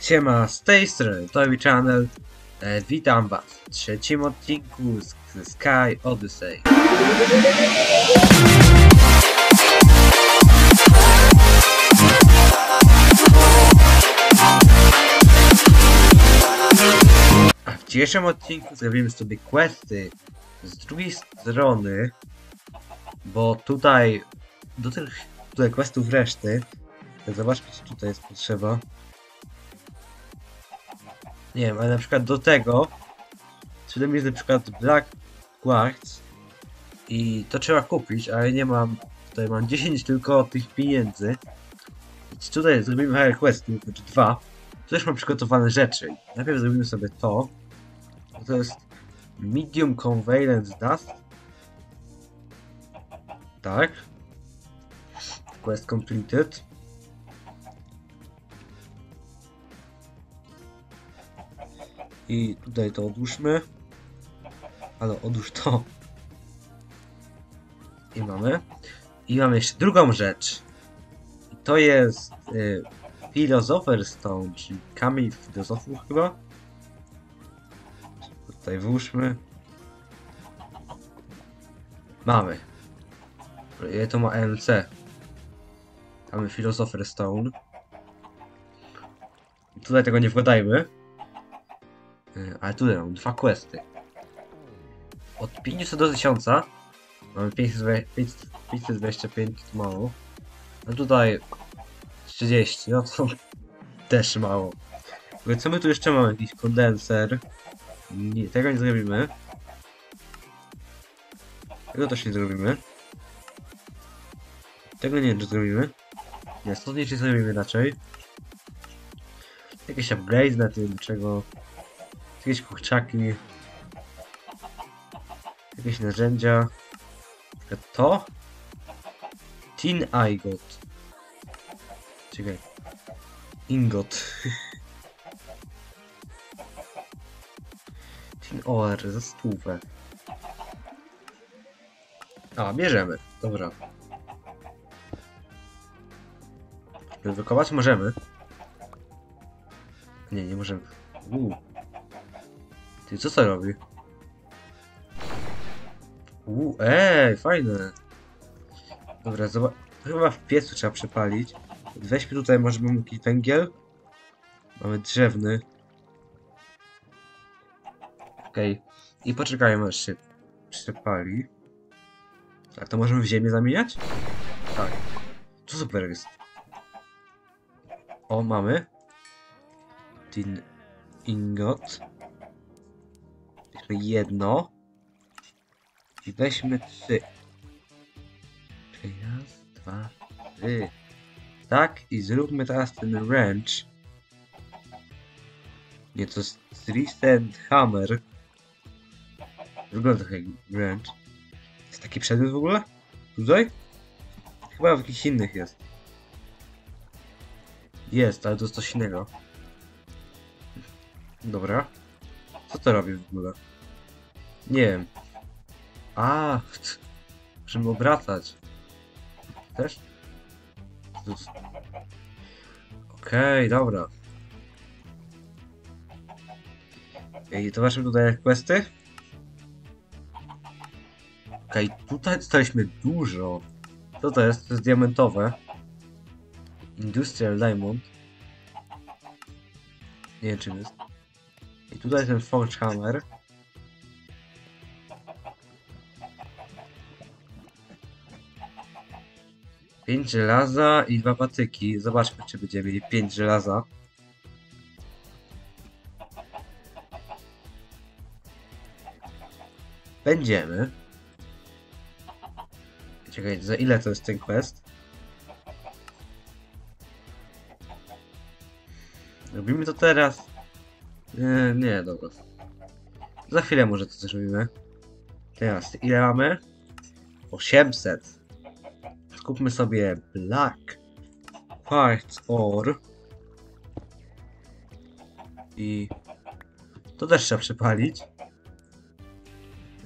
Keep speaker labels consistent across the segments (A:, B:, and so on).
A: Siema, z tej strony Toby Channel. E, witam was w trzecim odcinku z, z Sky Odyssey. A w dzisiejszym odcinku zrobimy sobie questy z drugiej strony, bo tutaj do tych tutaj questów reszty, zobaczmy co tutaj jest potrzeba. Nie wiem, ale na przykład do tego Tutaj jest na przykład Black Quartz i to trzeba kupić, ale nie mam, tutaj mam 10 tylko tych pieniędzy. Więc tutaj zrobimy Higher Questy, znaczy dwa. Tu też mam przygotowane rzeczy. Najpierw zrobimy sobie to. To jest Medium Conveyance Dust. Tak. Quest completed. I tutaj to odłóżmy. Ale odłóż to. I mamy. I mamy jeszcze drugą rzecz. I to jest y, Philosopher Stone, czyli kamień filozofów chyba. Tutaj włóżmy. Mamy. Ile to ma MC? Mamy Philosopher Stone. Tutaj tego nie wkładajmy. Y, Ale tutaj mam dwa questy. Od 500 do 1000 mamy 500 525 to mało. A tutaj 30, no to też mało. Co my tu jeszcze mamy? Jakiś kondenser. Nie, tego nie zrobimy. Tego też nie zrobimy. Tego nie wiem, czy zrobimy. Nie, to nie zrobimy raczej. Jakieś upgrade na tym, czego... Jakieś kurczaki. Jakieś narzędzia. To. Tin Igot. Czekaj. Ingot. Tin OR za stówę. A, bierzemy. Dobra. Wykować możemy. Nie, nie możemy. Ty, co to robi? Uuu, ej, fajne. Dobra, zobacz. Chyba w piecu trzeba przepalić. Weźmy tutaj, może mamy jakiś węgiel. Mamy drzewny. Okej. I poczekajmy, aż się przepali. A to możemy w ziemię zamieniać? Tak. To super jest. O, mamy. Tin ingot. Jedno. I weźmy trzy. Czyli raz, dwa, trzy. Tak, i zróbmy teraz ten wrench. Nie, to jest Tristan Hammer. Wygląda jak wrench. Jest taki przedmiot w ogóle? Tutaj? Chyba w jakichś innych jest. Jest, ale to jest coś innego. Dobra. Co to robi w ogóle? Nie wiem. A, możemy obracać. Też? To Okej, dobra. I zobaczmy tutaj questy. Okej, tutaj dostaliśmy dużo. Co to jest? To jest diamentowe. Industrial Diamond. Nie wiem czym jest. I tutaj ten Forge Hammer. Pięć żelaza i dwa patyki. Zobaczmy, czy będziemy mieli pięć żelaza. Będziemy. Czekaj, za ile to jest ten quest? Robimy to teraz? Nie, nie, dobra. Za chwilę może to zrobimy. Teraz, ile mamy? 800. Skupmy sobie Black Quartz Ore. I to też trzeba przepalić.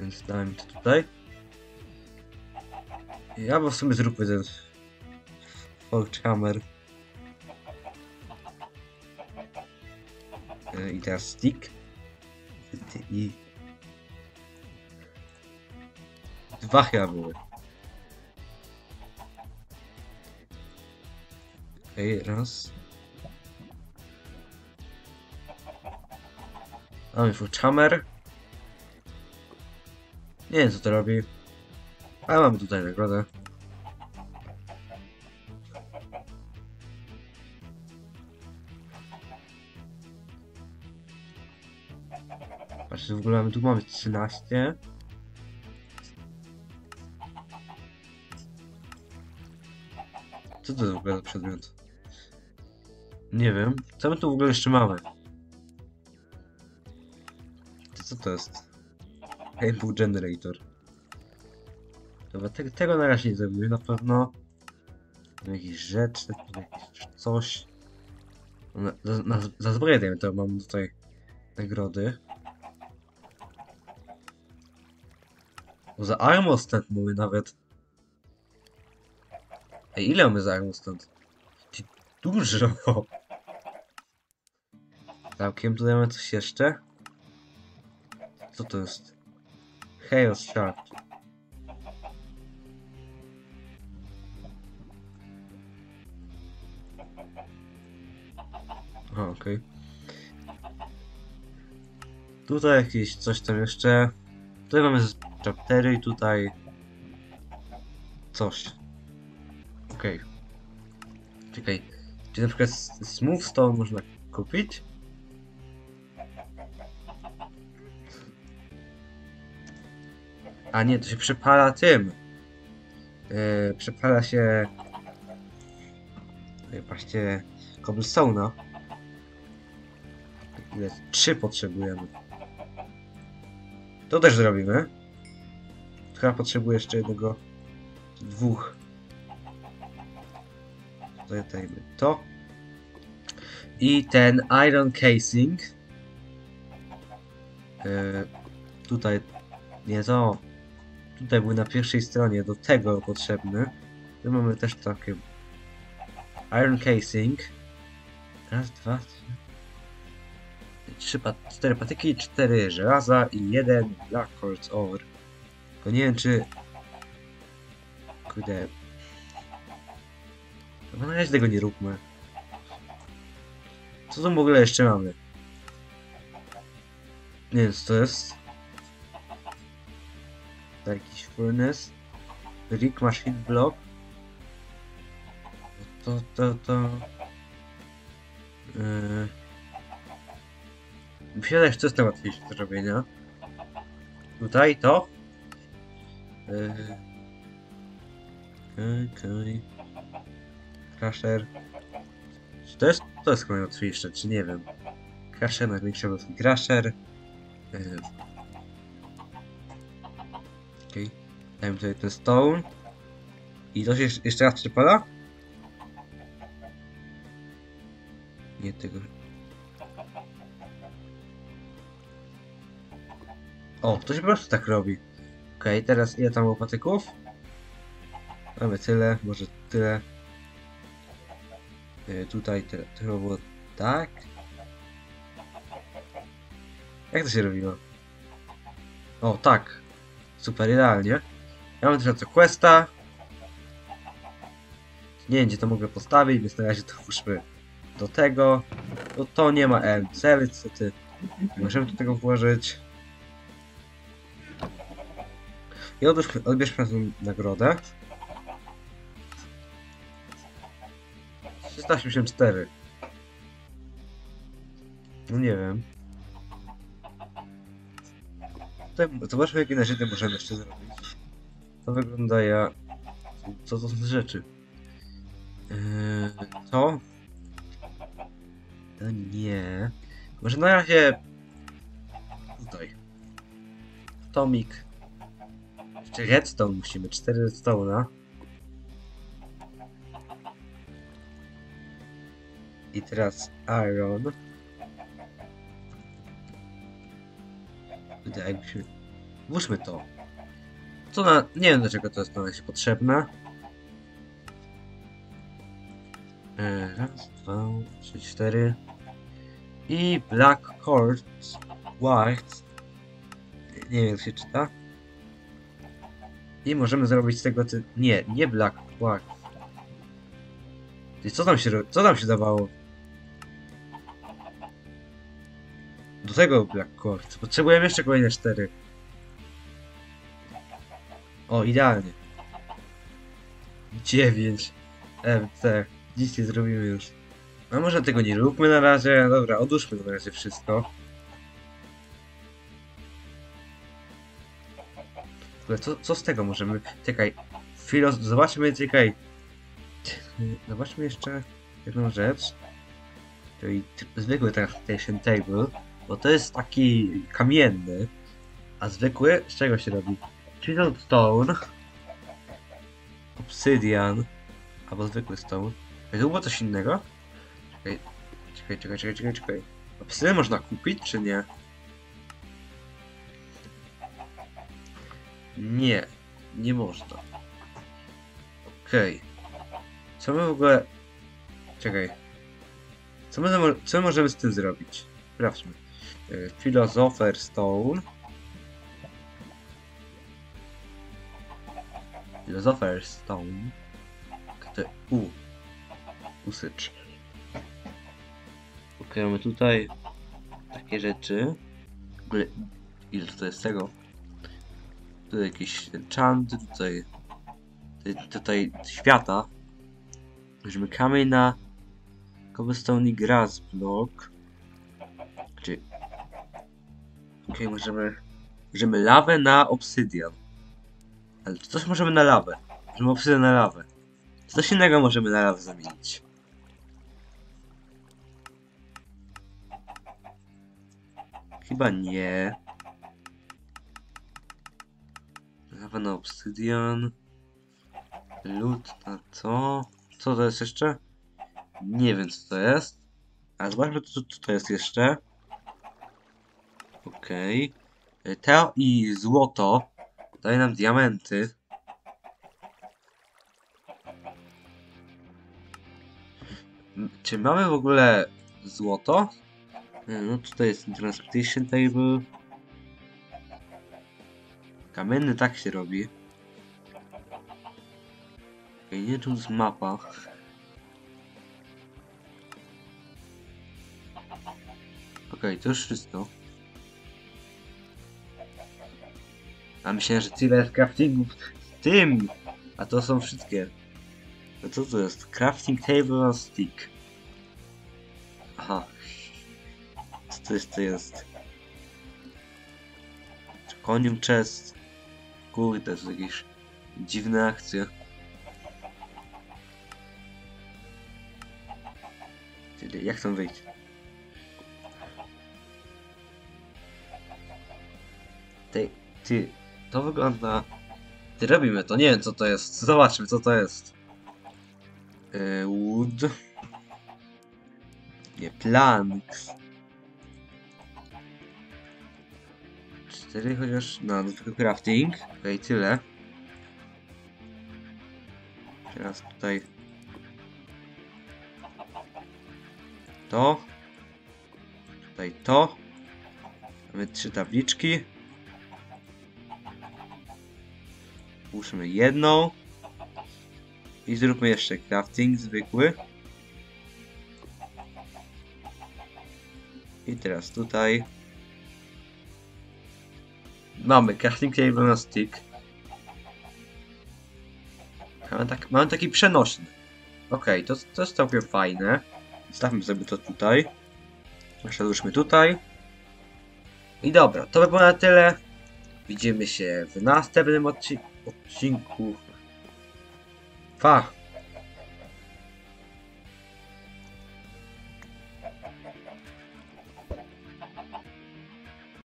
A: Więc dałem to tutaj. I albo w sumie zróbmy ten Forge Hammer. E, I teraz stick. I... Dwa chyba były. Okej, raz. Mamy Fuchhammer. Nie wiem co to robi. Ale mamy tutaj nagrodę. Patrzcie, w ogóle mamy tu mamy 13. Co to jest w ogóle za przedmiot? Nie wiem. Co my tu w ogóle jeszcze mamy? To co to jest? Rainbow Generator. Dobra, te, tego na razie nie zrobimy, na pewno. Jakieś rzeczy, jakieś coś. Na, na, za zbroję dajmy to mam tutaj nagrody. O, za armor stand mówię nawet. Ej, ile mamy za armor stand? Ty, Dużo! Całkiem tutaj mamy coś jeszcze. Co to jest? Chaos Shard. Okej. Tutaj jakieś coś tam jeszcze. Tutaj mamy chaptery i tutaj coś. Okej. Czekaj. Czy na przykład Smooth Stone można kupić? A nie, to się przepala tym. Yy, przepala się. Yy, Patrzcie, cobblestone'a. Ile? Trzy potrzebujemy. To też zrobimy. Chyba potrzebuję jeszcze jednego. Dwóch. Dajmy to. I ten iron casing. Yy, tutaj. Nie to. Tutaj był na pierwszej stronie, do tego potrzebny. Tu mamy też takie. Iron casing. Raz, dwa, trzy. Trzy, pat- cztery patyki, cztery żelaza i jeden black quartz ore. Tylko nie wiem czy... Kurde... No razie tego nie róbmy. Co tu w ogóle jeszcze mamy? Nie wiem co to jest. Jakiś furnace. Brick machine block. To, to, to... Yy... Myślę, że to jest najłatwiejsze do zrobienia. Tutaj to. Yy... Okej, okej. Crusher. Czy to jest, to jest chyba najłatwiejsze, czy nie wiem. Crusher, największy ludzki Crusher. Yy... Okej. Dajmy tutaj ten stone. I to się jeszcze- raz przypada? Nie tego. O, to się po prostu tak robi. Okej, teraz ile tam było patyków? Mamy tyle, może tyle. Yy, tutaj to chyba było tak. Jak to się robiło? O, tak. Super, idealnie. Ja mam to questa. Nie wiem, gdzie to mogę postawić, więc na razie to włóżmy do tego. No to nie ma MC, niestety nie możemy do tego włożyć. I odbierzmy, odbierzmy nagrodę. 384. No nie wiem. Tutaj, zobaczmy jakie narzędzia możemy jeszcze zrobić. To wygląda jak... Co to są rzeczy? Yy, to? To nie. Może na razie... Tutaj. Tomik. Jeszcze redstone musimy, 4 redstone'a. I teraz iron. Mi się... Włóżmy to. Co na... Nie wiem dlaczego to jest na razie potrzebne. E, Raz, dwa, trzy, cztery. I Black Quartz. Quartz. Nie wiem jak się czyta. I możemy zrobić z tego ty... Nie, nie Black Quartz. Ty, co tam się Co tam się dawało? Tego Black. Potrzebujemy jeszcze kolejne cztery. O, idealnie. 9 MC. Dzisiaj zrobimy już. A może tego nie róbmy na razie? Dobra, odłóżmy na razie wszystko. Ogóle co, co z tego możemy... Czekaj. Chwilę, zobaczmy, czekaj. Zobaczmy jeszcze jedną rzecz. Czyli zwykły transportation table, bo to jest taki kamienny, a zwykły z czego się robi? Chiseled stone, obsydian, albo zwykły stone. To było coś innego? Czekaj, czekaj, czekaj, czekaj, czekaj, czekaj. Można kupić, czy nie? Nie, nie można. Okej. Co my w ogóle... Czekaj. Co my, co my możemy z tym zrobić? Sprawdźmy. Philosopher Stone. Philosopher Stone. To U. Usycz. Okej, mamy tutaj takie rzeczy. W ogóle, ile to jest tego? Tutaj jakiś enchant, tutaj, tutaj, tutaj świata. Weźmy kamień na cobblestone i grass block. Okej, możemy... Możemy lawę na obsydian. Ale coś możemy na lawę? Możemy obsydian na lawę. Coś innego możemy na lawę zamienić. Chyba nie. Lawa na obsydian. Lód na co? Co to jest jeszcze? Nie wiem co to jest. A zobaczmy co, to jest jeszcze. Okej. Okay. Teo i złoto daje nam diamenty. M- Czy mamy w ogóle złoto? E, No tutaj jest transportation table. Kamienny tak się robi. Okej, nie tu jest mapa. Okej, to już wszystko. A myślałem, że tyle jest craftingów z tym! A to są wszystkie. No co to jest? Crafting table on stick. Aha. Co to jest? To jest? Konium chest. Kurde, to jakieś dziwne akcje. Czyli jak tam wyjść? Ty, ty, to wygląda... Ty, robimy to, nie wiem co to jest. Zobaczmy co to jest. Yy, wood. Nie, planks. Cztery chociaż... No, no tylko crafting. Okej, tyle. Teraz tutaj... To. Tutaj to. Mamy trzy tabliczki. Puszczmy jedną. I zróbmy jeszcze crafting zwykły. I teraz tutaj. Mamy crafting table na stick. Mamy, tak, mamy taki przenośny. Okej, to, to jest całkiem fajne. Stawmy sobie to tutaj. Przełóżmy tutaj. I dobra, to by było na tyle. Widzimy się w następnym odci odcinku. Pa!